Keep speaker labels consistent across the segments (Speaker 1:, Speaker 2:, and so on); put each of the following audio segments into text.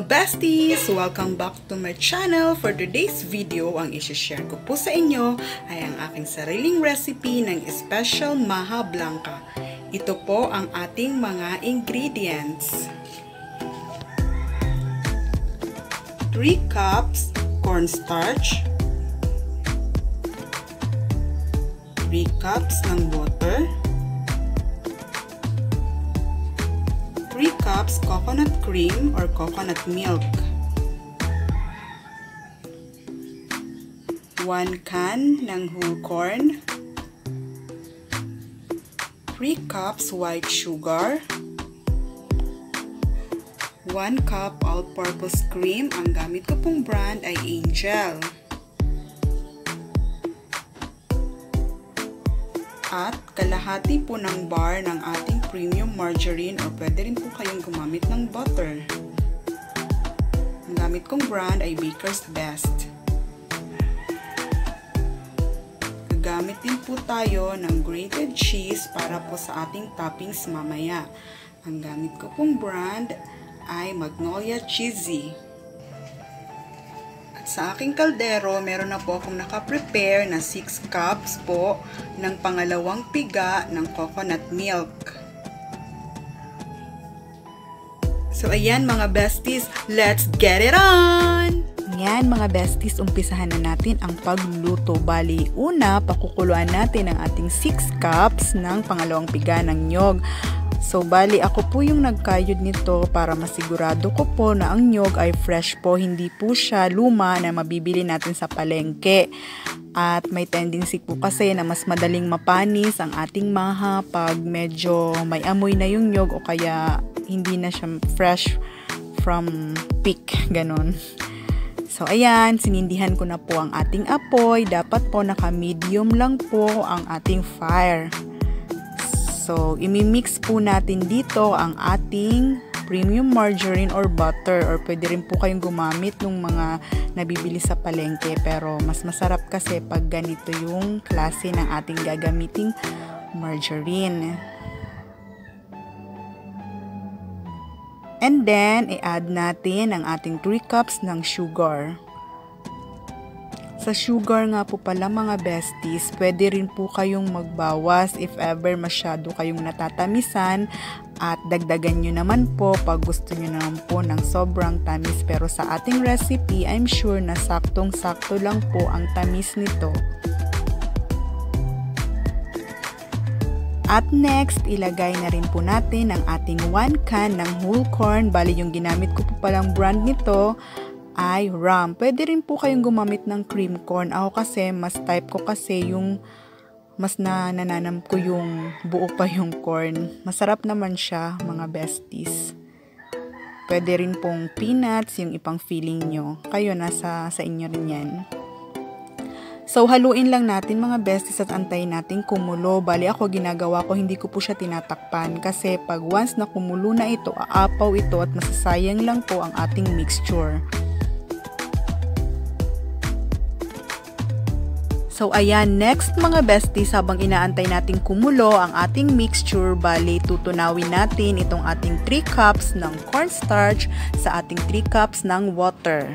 Speaker 1: Mga besties! Welcome back to my channel. For today's video, ang isi-share ko po sa inyo ay ang aking sariling recipe ng Special Maha Blanca. Ito po ang ating mga ingredients. 3 cups cornstarch 3 cups ng water 3 cups coconut cream or coconut milk 1 can ng whole corn 3 cups white sugar 1 cup all-purpose cream. Ang gamit ko pong brand ay Angel. At kalahati po ng bar ng ating premium margarine or pwede rin po kayong gumamit ng butter. Ang gamit kong brand ay Baker's Best. Gagamit din po tayo ng grated cheese para po sa ating toppings mamaya. Ang gamit ko pong brand ay Magnolia Cheesy. Sa aking kaldero, meron na po akong nakaprepare na 6 cups po ng pangalawang piga ng coconut milk. So ayan mga besties, let's get it on!
Speaker 2: Yan mga besties, umpisahan na natin ang pagluto. Bali, una, pakukuluan natin ang ating 6 cups ng pangalawang piga ng nyog. So, bali ako po yung nagkayod nito para masigurado ko po na ang nyog ay fresh po, hindi po siya luma na mabibili natin sa palengke. At may tendency po kasi na mas madaling mapanis ang ating maha pag medyo may amoy na yung nyog o kaya hindi na siya fresh from pick, ganon. So, ayan, sinindihan ko na po ang ating apoy. Dapat po naka-medium lang po ang ating fire. So, imimix po natin dito ang ating premium margarine or butter or pwede rin po kayong gumamit ng mga nabibili sa palengke pero mas masarap kasi pag ganito yung klase ng ating gagamiting margarine. And then, i-add natin ang ating 3 cups ng sugar. Sa sugar nga po pala mga besties, pwede rin po kayong magbawas if ever masyado kayong natatamisan at dagdagan nyo naman po pag gusto nyo naman po ng sobrang tamis. Pero sa ating recipe, I'm sure na saktong-sakto lang po ang tamis nito. At next, ilagay na rin po natin ang ating 1 can ng whole corn. Bali yung ginamit ko po palang brand nito ay rum. Pwede rin po kayong gumamit ng cream corn. Ako kasi, mas type ko kasi yung mas na nananam ko yung buo pa yung corn. Masarap naman siya, mga besties. Pwede rin pong peanuts, yung ipang feeling nyo. Kayo, nasa sa inyo rin yan. So, haluin lang natin mga besties at antayin natin kumulo. Bali ako ginagawa ko, hindi ko po siya tinatakpan kasi pag once na kumulo na ito, aapaw ito at masasayang lang po ang ating mixture. So ayan, next mga besties, habang inaantay natin kumulo ang ating mixture, bali tutunawin natin itong ating 3 cups ng cornstarch sa ating 3 cups ng water.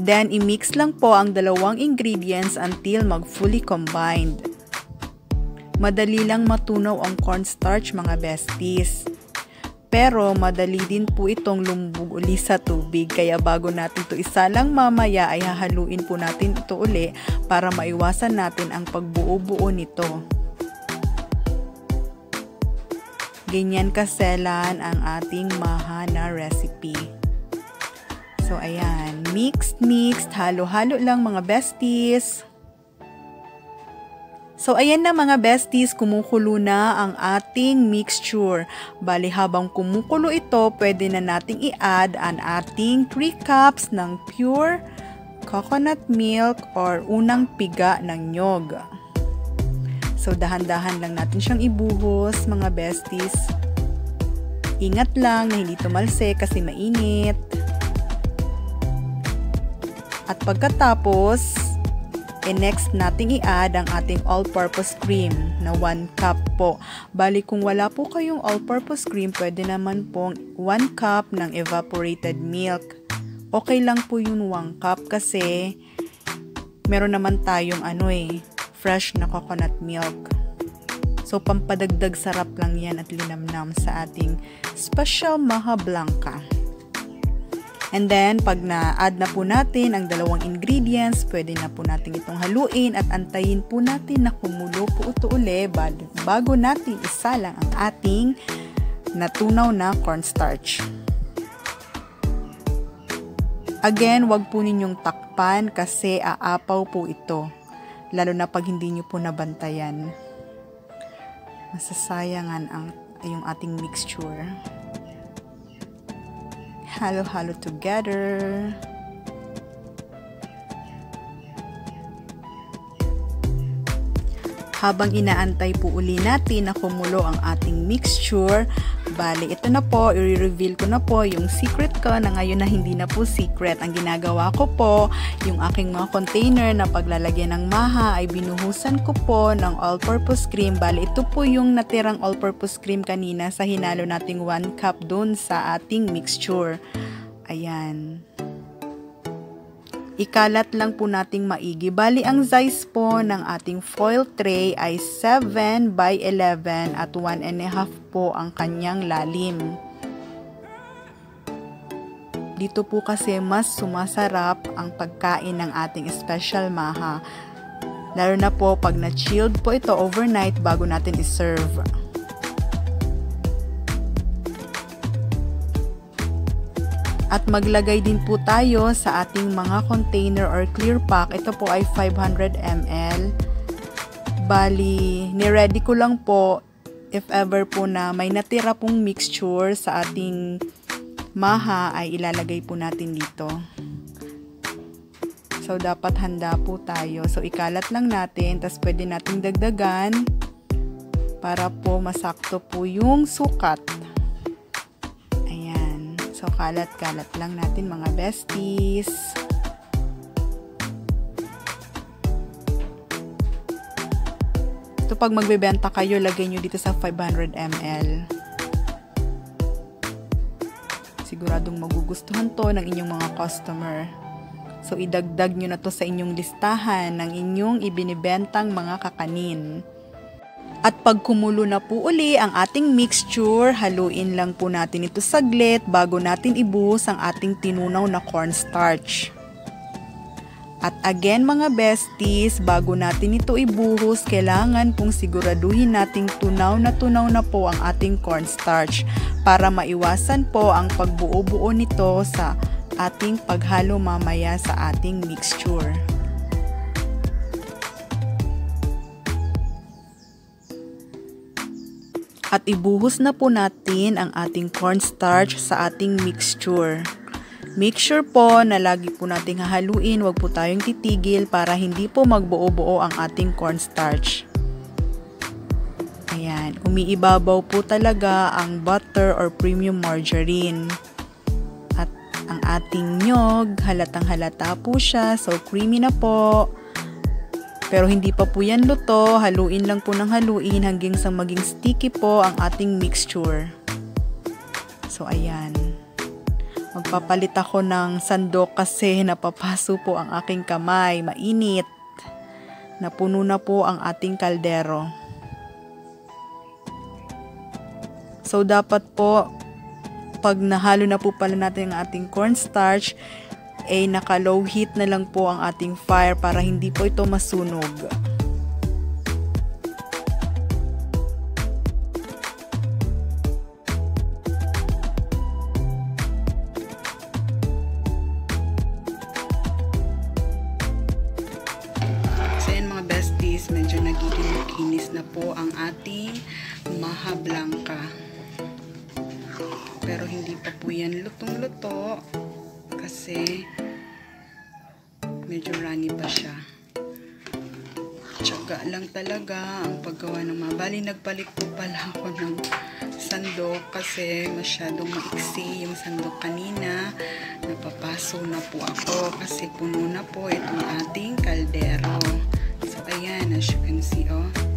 Speaker 2: Then, i-mix lang po ang dalawang ingredients until mag-fully combined. Madali lang matunaw ang cornstarch mga besties. Pero madali din po itong lumubog uli sa tubig kaya bago natin ito isalang mamaya ay hahaluin po natin ito uli para maiwasan natin ang pagbuo-buo nito. Ganyan kaselan ang ating mahana recipe. So ayan, mixed mixed, halo-halo lang mga besties. So, ayan na mga besties, kumukulo na ang ating mixture. Bali, habang kumukulo ito, pwede na nating i-add ang ating 3 cups ng pure coconut milk or unang piga ng nyog. So, dahan-dahan lang natin siyang ibuhos, mga besties. Ingat lang na hindi tumalse kasi mainit. At pagkatapos, E next nating i-add ang ating all-purpose cream na 1 cup po. Bali kung wala po kayong all-purpose cream, pwede naman pong 1 cup ng evaporated milk. Okay lang po yung 1 cup kasi meron naman tayong ano eh, fresh na coconut milk. So, pampadagdag sarap lang yan at linamnam sa ating special Maha Blanca. And then, pag na-add na po natin ang dalawang ingredients, pwede na po natin itong haluin at antayin po natin na kumulo po ito uli bago natin isalang ang ating natunaw na cornstarch. Again, wag po ninyong takpan kasi aapaw po ito. Lalo na pag hindi nyo po nabantayan masasayangan ang yung ating mixture. Halo-halo together. Habang inaantay po uli natin na kumulo ang ating mixture, bali ito na po, i-reveal ko na po yung secret ko na ngayon na hindi na po secret. Ang ginagawa ko po, yung aking mga container na paglalagyan ng maha ay binuhusan ko po ng all-purpose cream. Bali ito po yung natirang all-purpose cream kanina sa hinalo nating 1 cup dun sa ating mixture. Ayan. Ikalat lang po nating maigi. Bali, ang size po ng ating foil tray ay 7 by 11 at 1 and a half po ang kanyang lalim. Dito po kasi mas sumasarap ang pagkain ng ating special maha. Lalo na po pag na-chilled po ito overnight bago natin iserve. At maglagay din po tayo sa ating mga container or clear pack. Ito po ay 500 ml. Bali, ni-ready ko lang po if ever po na may natira pong mixture sa ating maha ay ilalagay po natin dito. So, dapat handa po tayo. So, ikalat lang natin. Tapos, pwede nating dagdagan para po masakto po yung sukat. So, kalat-kalat lang natin mga besties. Ito pag magbebenta kayo, lagay nyo dito sa 500 ml. Siguradong magugustuhan to ng inyong mga customer. So, idagdag nyo na to sa inyong listahan ng inyong ibinibentang mga kakanin. At pag kumulo na po uli ang ating mixture, haluin lang po natin ito saglit bago natin ibuhos ang ating tinunaw na cornstarch. At again mga besties, bago natin ito ibuhos, kailangan pong siguraduhin nating tunaw na tunaw na po ang ating cornstarch para maiwasan po ang pagbuo-buo nito sa ating paghalo mamaya sa ating mixture. At ibuhos na po natin ang ating cornstarch sa ating mixture. Make sure po na lagi po nating hahaluin, wag po tayong titigil para hindi po magbuo-buo ang ating cornstarch. Ayan, umiibabaw po talaga ang butter or premium margarine. At ang ating nyog, halatang halata po siya, so creamy na po. Pero hindi pa po yan luto, haluin lang po ng haluin hanggang sa maging sticky po ang ating mixture. So ayan. Magpapalit ako ng sandok kasi napapaso po ang aking kamay, mainit. Napuno na po ang ating kaldero. So dapat po pag nahalo na po pala natin ang ating cornstarch, ay naka-low heat na lang po ang ating fire para hindi po ito masunog.
Speaker 1: Besties, medyo nagiging makinis na po ang ating Maha. Pero hindi pa po yan lutong-luto kasi medyo runny pa siya. Tsaga lang talaga ang paggawa ng mga. Bali, nagpalit po pala ako ng sandok kasi masyadong maiksi yung sandok kanina. Napapaso na po ako kasi puno na po itong ating kaldero. So, ayan, as you can see, oh.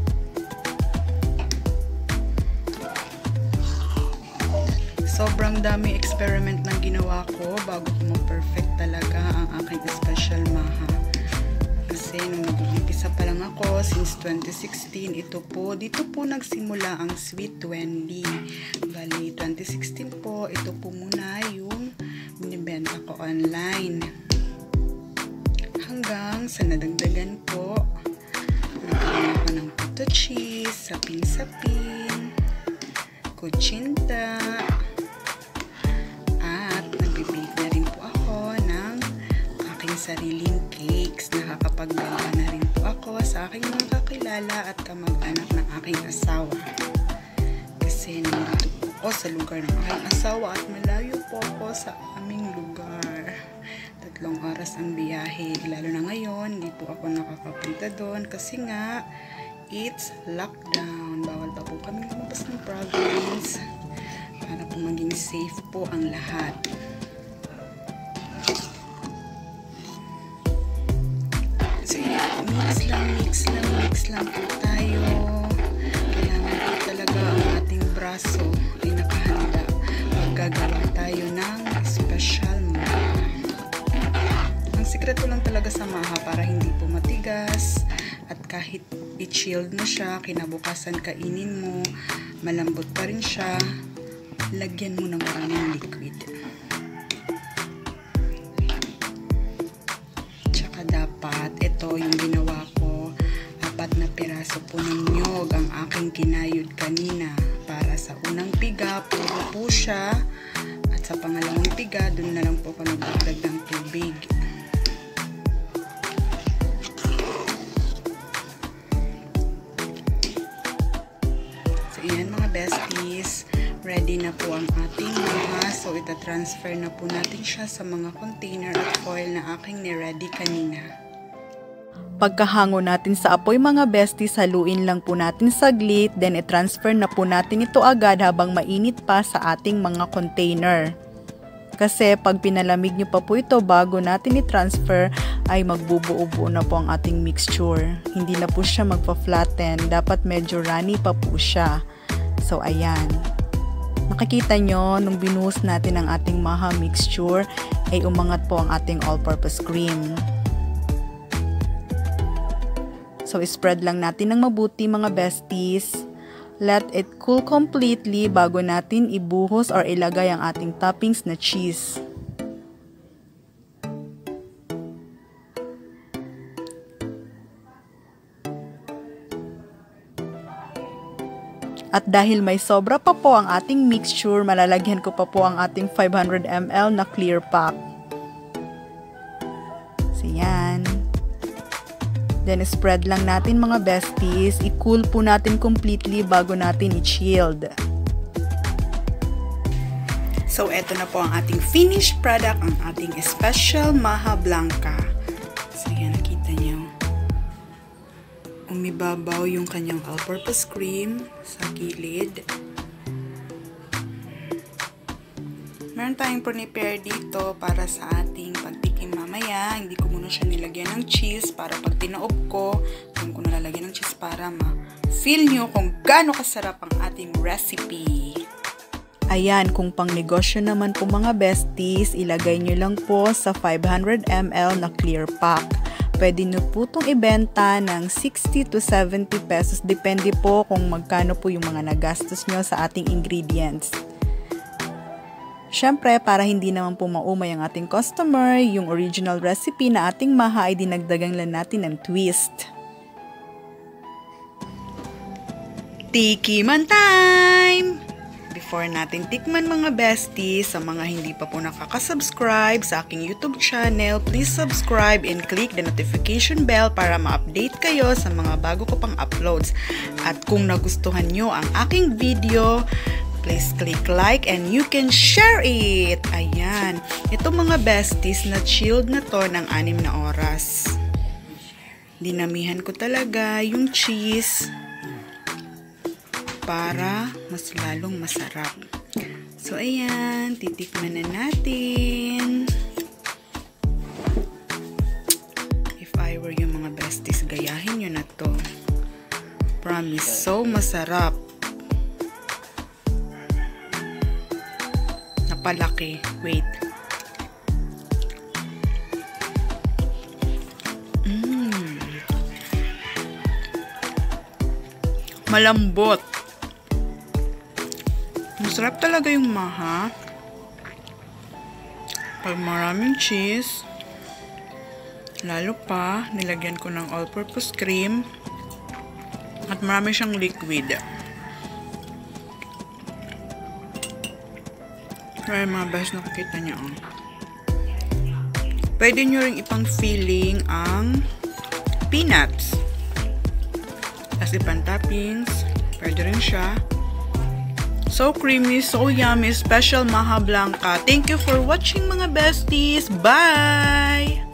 Speaker 1: Sobrang dami experiment na ginawa ko bago ko ma-perfect talaga ang aking special maha. Kasi nung nag-umpisa pa lang ako, since 2016, ito po, dito po nagsimula ang Sweet Wendy. Bali, 2016 po, ito po muna yung binibenta ko online. Hanggang sa nadagdagan po, nagkaroon ako ng puto cheese, sapin-sapin, kutsinta, sariling cakes. Nakakapagbenta na rin po ako sa aking mga kakilala at kamag-anak ng aking asawa. Kasi nandito po ako sa lugar ng aking asawa at malayo po ako sa aming lugar. Tatlong oras ang biyahe. Lalo na ngayon, hindi po ako nakakapunta doon kasi nga, it's lockdown. Bawal pa po kami lumabas ng province para po maging safe po ang lahat. Mix lang po tayo. Kailangan po talaga ang ating braso ay nakahanda pag gagawa tayo ng special maha. Ang sikreto lang talaga sa maha para hindi po matigas at kahit i-chilled na siya, kinabukasan kainin mo, malambot pa rin siya, lagyan mo ng maraming liquid. dapat ito yung ginawa ko apat na piraso po ng nyog ang aking kinayod kanina. Para sa unang piga puro po siya. At sa pangalawang piga dun na lang po ako nagdagdag ng tubig. So yan mga besties. Ready na po ang ating mga so ita-transfer na po natin siya sa mga container at foil na aking ni-ready kanina
Speaker 2: Pagkahango natin sa apoy mga besties, haluin lang po natin saglit, then i-transfer na po natin ito agad habang mainit pa sa ating mga container. Kasi pag pinalamig nyo pa po ito bago natin i-transfer ay magbubuo-buo na po ang ating mixture. Hindi na po siya magpa-flatten, dapat medyo runny pa po siya. So ayan. Nakikita nyo, nung binuhos natin ang ating maha mixture, ay umangat po ang ating all-purpose cream. So, spread lang natin ng mabuti mga besties. Let it cool completely bago natin ibuhos or ilagay ang ating toppings na cheese. At dahil may sobra pa po ang ating mixture, malalagyan ko pa po ang ating 500 ml na clear pack. Then, spread lang natin mga besties. I-cool po natin completely bago natin i-chilled.
Speaker 1: So, eto na po ang ating finished product, ang ating special Maha Blanca. So, yan, nakita nyo. Umibabaw yung kanyang all-purpose cream sa gilid. Meron tayong prepare dito para sa ating pagtikim mamaya. Hindi ko muna siya nilagyan ng cheese para pag tinaob ko, doon ko nalalagyan ng cheese para ma-feel nyo kung gaano kasarap ang ating recipe.
Speaker 2: Ayan, kung pang negosyo naman po mga besties, ilagay nyo lang po sa 500 ml na clear pack. Pwede nyo po itong ibenta ng 60 to 70 pesos. Depende po kung magkano po yung mga nagastos nyo sa ating ingredients. Siyempre, para hindi naman po maumay ang ating customer, yung original recipe na ating maha ay dinagdagan lang natin ng twist.
Speaker 1: Tikiman time! Before natin tikman mga besties, sa mga hindi pa po nakaka-subscribe sa aking YouTube channel, please subscribe and click the notification bell para ma-update kayo sa mga bago ko pang uploads. At kung nagustuhan nyo ang aking video, please click like and you can share it. Ayan. Ito mga besties na chilled na to ng anim na oras. dinamihan ko talaga yung cheese para mas lalong masarap. So, ayan, titikman na natin. If I were yung mga besties, gayahin nyo na to. Promise, so masarap. Napalaki. Wait. Mm. Malambot. Masarap talaga yung maha. Pag maraming cheese, lalo pa, nilagyan ko ng all-purpose cream, at marami siyang liquid. Kaya mga best nakikita niyo. Oh. Pwede nyo rin ipang filling ang peanuts. As ipang toppings, pwede rin siya. So creamy, so yummy, special Maha Blanca. Thank you for watching mga besties. Bye!